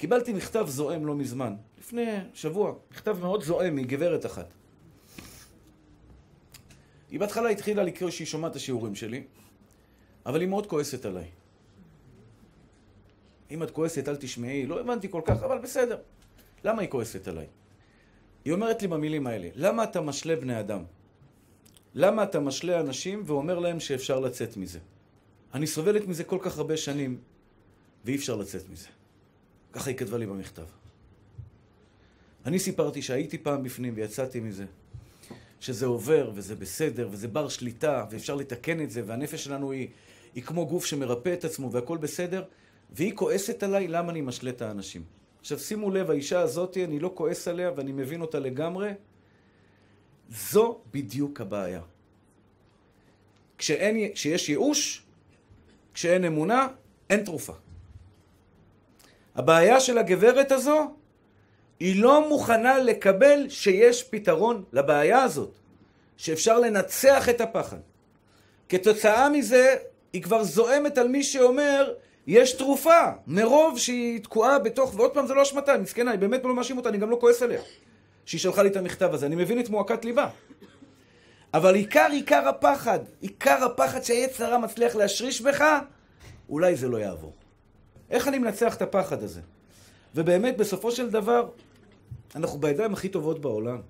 קיבלתי מכתב זועם לא מזמן, לפני שבוע, מכתב מאוד זועם מגברת אחת. היא בהתחלה התחילה לקרוא שהיא שומעת את השיעורים שלי, אבל היא מאוד כועסת עליי. אם את כועסת, אל תשמעי, לא הבנתי כל כך, אבל בסדר. למה היא כועסת עליי? היא אומרת לי במילים האלה, למה אתה משלה בני אדם? למה אתה משלה אנשים ואומר להם שאפשר לצאת מזה? אני סובלת מזה כל כך הרבה שנים, ואי אפשר לצאת מזה. ככה היא כתבה לי במכתב. אני סיפרתי שהייתי פעם בפנים ויצאתי מזה, שזה עובר וזה בסדר וזה בר שליטה ואפשר לתקן את זה והנפש שלנו היא, היא כמו גוף שמרפא את עצמו והכל בסדר והיא כועסת עליי למה אני משלה את האנשים. עכשיו שימו לב, האישה הזאת, אני לא כועס עליה ואני מבין אותה לגמרי, זו בדיוק הבעיה. כשאין, כשיש ייאוש, כשאין אמונה, אין תרופה. הבעיה של הגברת הזו, היא לא מוכנה לקבל שיש פתרון לבעיה הזאת, שאפשר לנצח את הפחד. כתוצאה מזה, היא כבר זועמת על מי שאומר, יש תרופה, מרוב שהיא תקועה בתוך, ועוד פעם זה לא אשמתה, מסכנה, היא באמת לא מאשים אותה, אני גם לא כועס עליה. שהיא שלחה לי את המכתב הזה, אני מבין את מועקת ליבה. אבל עיקר עיקר הפחד, עיקר הפחד שהיצר הרע מצליח להשריש בך, אולי זה לא יעבור. איך אני מנצח את הפחד הזה? ובאמת, בסופו של דבר, אנחנו בידיים הכי טובות בעולם.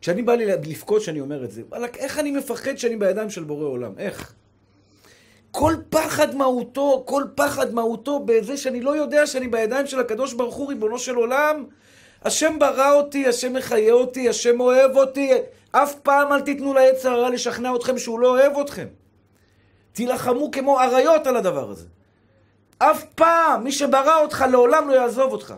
כשאני בא לי לבכות שאני אומר את זה, וואלכ, איך אני מפחד שאני בידיים של בורא עולם? איך? כל פחד מהותו, כל פחד מהותו בזה שאני לא יודע שאני בידיים של הקדוש ברוך הוא, ריבונו של עולם. השם ברא אותי, השם מחיה אותי, השם אוהב אותי. אף פעם אל תיתנו לעץ הרע לשכנע אתכם שהוא לא אוהב אתכם. תילחמו כמו אריות על הדבר הזה. אף פעם, מי שברא אותך לעולם לא יעזוב אותך.